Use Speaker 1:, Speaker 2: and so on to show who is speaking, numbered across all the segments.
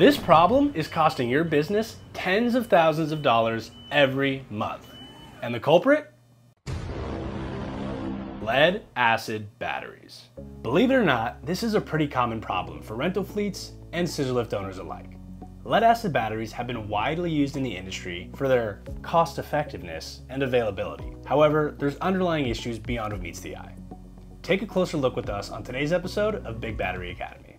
Speaker 1: This problem is costing your business tens of thousands of dollars every month. And the culprit? Lead acid batteries. Believe it or not, this is a pretty common problem for rental fleets and scissor lift owners alike. Lead acid batteries have been widely used in the industry for their cost effectiveness and availability. However, there's underlying issues beyond what meets the eye. Take a closer look with us on today's episode of Big Battery Academy.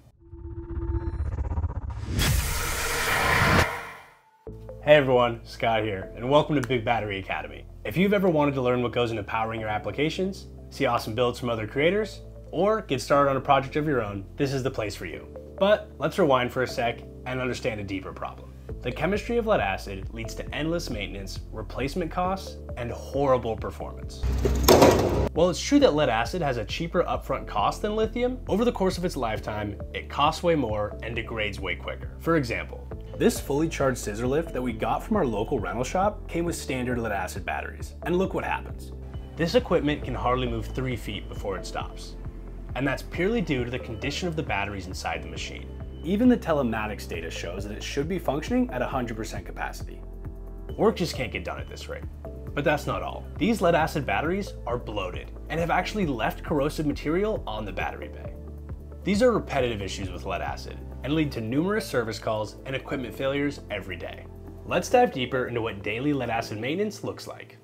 Speaker 1: Hey everyone, Scott here, and welcome to Big Battery Academy. If you've ever wanted to learn what goes into powering your applications, see awesome builds from other creators, or get started on a project of your own, this is the place for you. But let's rewind for a sec and understand a deeper problem. The chemistry of lead acid leads to endless maintenance, replacement costs, and horrible performance. While it's true that lead acid has a cheaper upfront cost than lithium, over the course of its lifetime, it costs way more and degrades way quicker. For example, this fully charged scissor lift that we got from our local rental shop came with standard lead acid batteries, and look what happens. This equipment can hardly move three feet before it stops. And that's purely due to the condition of the batteries inside the machine. Even the telematics data shows that it should be functioning at 100% capacity. Work just can't get done at this rate. But that's not all. These lead acid batteries are bloated and have actually left corrosive material on the battery bay. These are repetitive issues with lead acid and lead to numerous service calls and equipment failures every day. Let's dive deeper into what daily lead acid maintenance looks like.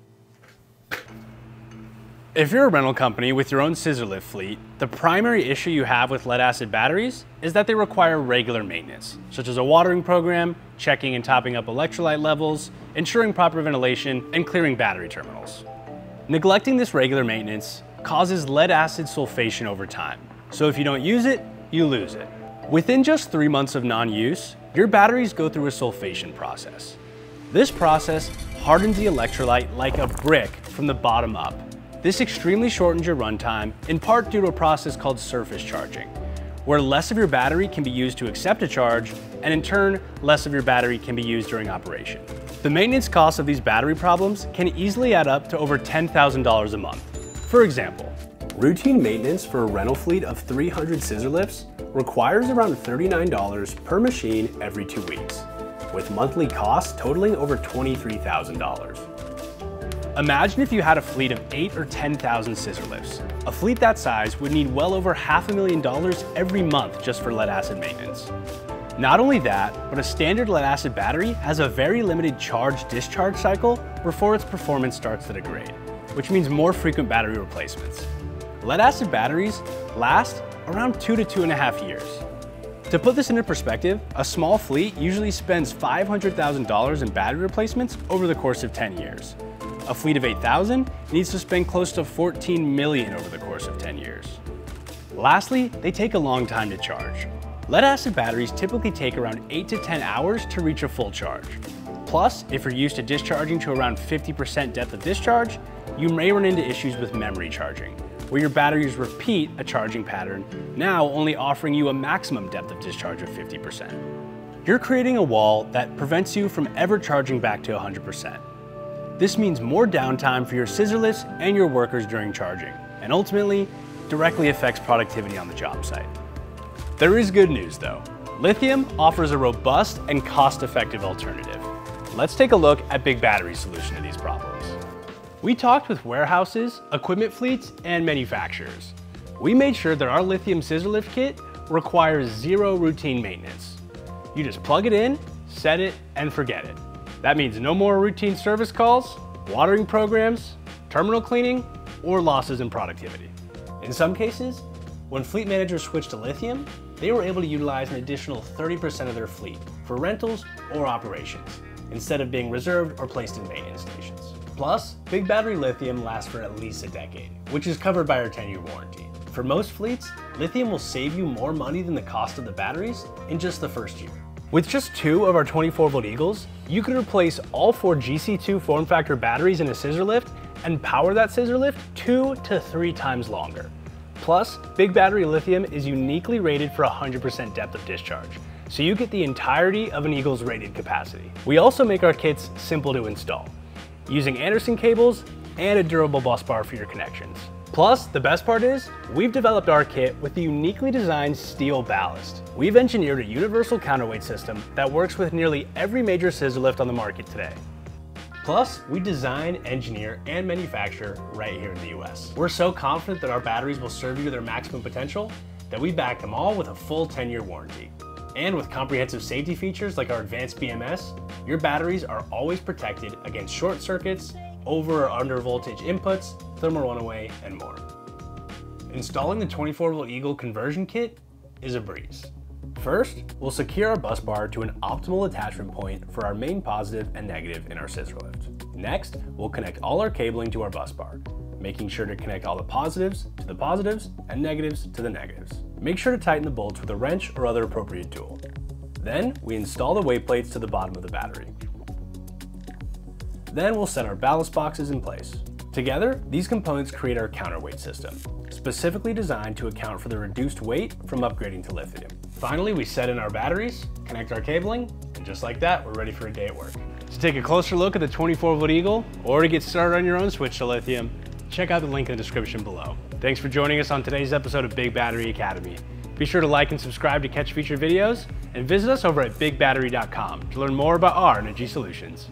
Speaker 1: If you're a rental company with your own scissor lift fleet, the primary issue you have with lead acid batteries is that they require regular maintenance, such as a watering program, checking and topping up electrolyte levels, ensuring proper ventilation, and clearing battery terminals. Neglecting this regular maintenance causes lead acid sulfation over time. So if you don't use it, you lose it. Within just three months of non-use, your batteries go through a sulfation process. This process hardens the electrolyte like a brick from the bottom up this extremely shortens your runtime, in part due to a process called surface charging, where less of your battery can be used to accept a charge, and in turn, less of your battery can be used during operation. The maintenance costs of these battery problems can easily add up to over $10,000 a month. For example, routine maintenance for a rental fleet of 300 scissor lifts requires around $39 per machine every two weeks, with monthly costs totaling over $23,000. Imagine if you had a fleet of eight or 10,000 scissor lifts. A fleet that size would need well over half a million dollars every month just for lead acid maintenance. Not only that, but a standard lead acid battery has a very limited charge-discharge cycle before its performance starts to degrade, which means more frequent battery replacements. Lead acid batteries last around two to two and a half years. To put this into perspective, a small fleet usually spends $500,000 in battery replacements over the course of 10 years. A fleet of 8,000 needs to spend close to 14 million over the course of 10 years. Lastly, they take a long time to charge. Lead acid batteries typically take around 8 to 10 hours to reach a full charge. Plus, if you're used to discharging to around 50% depth of discharge, you may run into issues with memory charging, where your batteries repeat a charging pattern, now only offering you a maximum depth of discharge of 50%. You're creating a wall that prevents you from ever charging back to 100%. This means more downtime for your scissor lifts and your workers during charging, and ultimately, directly affects productivity on the job site. There is good news though. Lithium offers a robust and cost-effective alternative. Let's take a look at Big Battery's solution to these problems. We talked with warehouses, equipment fleets, and manufacturers. We made sure that our lithium scissor lift kit requires zero routine maintenance. You just plug it in, set it, and forget it. That means no more routine service calls, watering programs, terminal cleaning, or losses in productivity. In some cases, when fleet managers switched to lithium, they were able to utilize an additional 30% of their fleet for rentals or operations, instead of being reserved or placed in maintenance stations. Plus, big battery lithium lasts for at least a decade, which is covered by our 10-year warranty. For most fleets, lithium will save you more money than the cost of the batteries in just the first year. With just two of our 24 volt Eagles, you can replace all four GC2 form factor batteries in a scissor lift and power that scissor lift two to three times longer. Plus, Big Battery Lithium is uniquely rated for 100% depth of discharge, so you get the entirety of an Eagle's rated capacity. We also make our kits simple to install, using Anderson cables and a durable bus bar for your connections. Plus, the best part is, we've developed our kit with a uniquely designed steel ballast. We've engineered a universal counterweight system that works with nearly every major scissor lift on the market today. Plus, we design, engineer, and manufacture right here in the US. We're so confident that our batteries will serve you to their maximum potential that we back them all with a full 10-year warranty. And with comprehensive safety features like our advanced BMS, your batteries are always protected against short circuits, over or under voltage inputs, thermal runaway, and more. Installing the 24 volt Eagle conversion kit is a breeze. First, we'll secure our bus bar to an optimal attachment point for our main positive and negative in our scissor lift. Next, we'll connect all our cabling to our bus bar, making sure to connect all the positives to the positives and negatives to the negatives. Make sure to tighten the bolts with a wrench or other appropriate tool. Then, we install the weight plates to the bottom of the battery. Then we'll set our ballast boxes in place. Together, these components create our counterweight system, specifically designed to account for the reduced weight from upgrading to lithium. Finally, we set in our batteries, connect our cabling, and just like that, we're ready for a day at work. To take a closer look at the 24 volt Eagle, or to get started on your own switch to lithium, check out the link in the description below. Thanks for joining us on today's episode of Big Battery Academy. Be sure to like and subscribe to catch future videos, and visit us over at bigbattery.com to learn more about our energy solutions.